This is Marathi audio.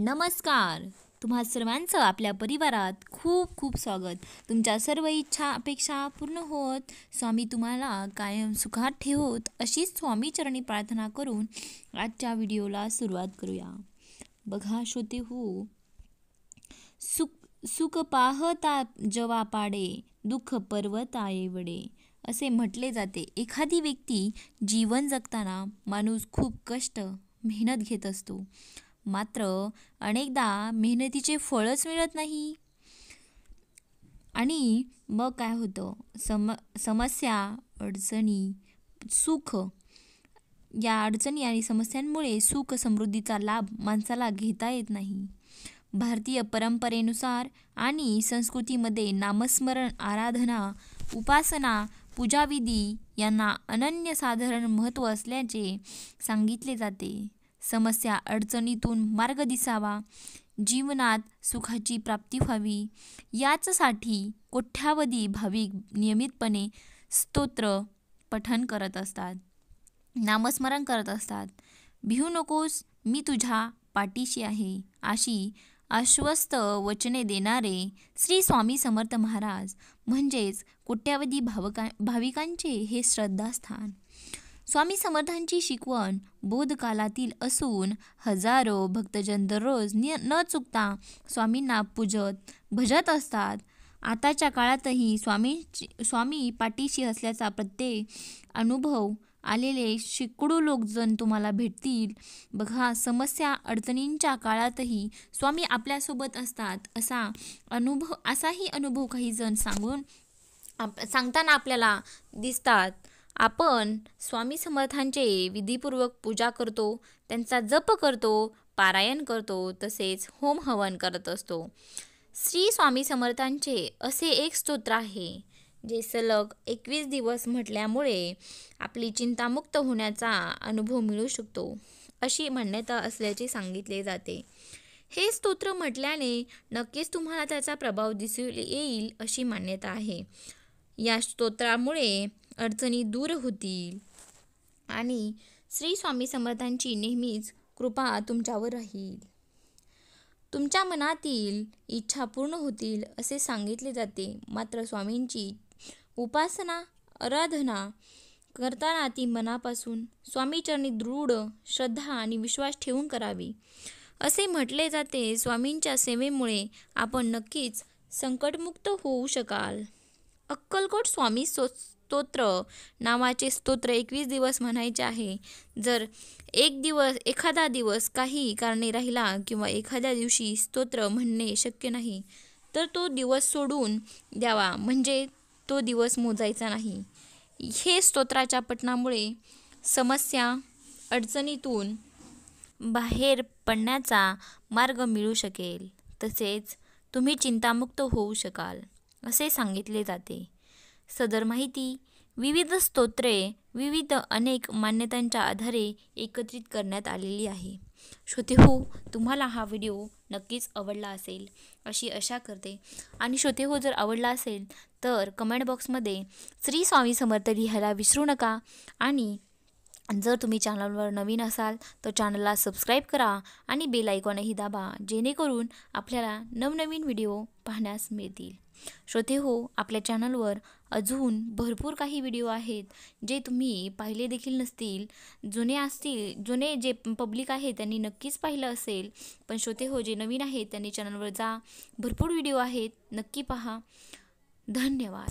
नमस्कार. तुम्हा सर्वांचं आपल्या परिवारात खूप खूप स्वागत. तुमच्या सर्व इच्छा अपेक्षा पूर्ण होत. स्वामी तुम्हाला कायम सुखात ठेवत अशीच स्वामीचरणी प्रार्थना करून आजच्या व्हिडिओला सुरुवात करूया. बघा श्रोते हो. सुख सुख पाहता जवा पाडे दुःख पर्वत वडे. असे म्हटले जाते. एखादी व्यक्ती जीवन जगताना माणूस खूप कष्ट मेहनत घेत असतो. मात्र अनेकदा मेहनतीचे फळच मिळत नाही. आणि मग काय होतं? सम समस्या अडचणी सुख. या अडचणी आणि समस्यांमुळे सुख समृद्धीचा लाभ माणसाला घेता येत नाही. भारतीय परंपरेनुसार आणि संस्कृतीमध्ये नामस्मरण आराधना उपासना पूजाविधी यांना अनन्यसाधारण महत्त्व असल्याचे सांगितले जाते. समस्या अडचणीतून मार्ग दिसावा. जीवनात सुखाची प्राप्ती व्हावी. याचसाठी कोठ्यावधी भाविक नियमितपणे स्तोत्र पठन करत असतात. नामस्मरण करत असतात. भिऊ नकोस मी तुझ्या पाठीशी आहे. अशी आश्वस्त वचने देणारे श्री स्वामी समर्थ महाराज म्हणजेच कोट्यावधी भावका भाविकांचे हे श्रद्धास्थान. स्वामी समर्थांची शिकवण बोधकालातील असून हजारो भक्तजन दररोज न चुकता स्वामींना पूजत भजत असतात. आताच्या काळातही स्वामी स्वामी पाठीशी असल्याचा प्रत्येक अनुभव आलेले शेकडो लोकजण तुम्हाला भेटतील. बघा समस्या अडचणींच्या काळातही स्वामी आपल्यासोबत असतात असा अनुभव असाही अनुभव काही जण सांगून आप सांगताना आपल्याला दिसतात. आपण स्वामी समर्थांचे विधीपूर्वक पूजा करतो त्यांचा जप करतो पारायण करतो तसेच होम हवन करत असतो. श्री स्वामी समर्थांचे असे एक स्तोत्र आहे जे सलग एकवीस दिवस म्हटल्यामुळे आपली चिंतामुक्त होण्याचा अनुभव मिळू शकतो अशी मान्यता असल्याचे सांगितले जाते. हे स्तोत्र म्हटल्याने नक्कीच तुम्हाला त्याचा प्रभाव दिसून येईल अशी मान्यता आहे. या स्तोत्रामुळे अडचणी दूर होतील. आणि श्री स्वामी समर्थांची नेहमीच कृपा तुमच्यावर राहील. तुमच्या मनातील इच्छा पूर्ण होतील असे सांगितले जाते. मात्र स्वामींची उपासना आराधना करताना ती मनापासून स्वामीचरणी दृढ श्रद्धा आणि विश्वास ठेवून करावी. असे म्हटले जाते. स्वामींच्या सेवेमुळे आपण नक्कीच संकटमुक्त होऊ शकाल. अक्कलकोट स्वामी सो स्तोत्र नावाचे स्तोत्र एकवीस दिवस म्हणायचे आहे. जर एक दिवस एखादा दिवस काही कारणे राहिला किंवा एखाद्या दिवशी स्तोत्र म्हणणे शक्य नाही तर तो दिवस सोडून द्यावा. म्हणजे तो दिवस मोजायचा नाही. हे स्तोत्राच्या पठणामुळे समस्या अडचणीतून बाहेर पडण्याचा मार्ग मिळू शकेल. तसेच तुम्ही चिंतामुक्त होऊ शकाल असे सांगितले जाते. सदर माहिती विविध स्तोत्रे विविध अनेक मान्यतांच्या आधारे एकत्रित करण्यात आलेली आहे. श्रोते हो तुम्हाला हा व्हिडिओ नक्कीच आवडला असेल अशी आशा करते. आणि श्रोते हो जर आवडला असेल तर कमेंट बॉक्समध्ये श्री स्वामी समर्थ लिहायला विसरू नका. आणि जर तुम्ही चॅनलवर नवीन असाल तर चॅनलला सबस्क्राईब करा आणि बेल आयकॉनही दाबा जेणेकरून आपल्याला नवनवीन व्हिडिओ पाहण्यास मिळतील. श्रोते हो आपल्या चॅनलवर अजून भरपूर काही व्हिडिओ आहेत जे तुम्ही पाहिले देखील नसतील. जुने असतील जुने जे पब्लिक आहे त्यांनी नक्कीच पाहिलं असेल. पण श्रोते हो जे नवीन आहेत त्यांनी चॅनलवर जा. भरपूर व्हिडिओ आहेत नक्की पहा. धन्यवाद.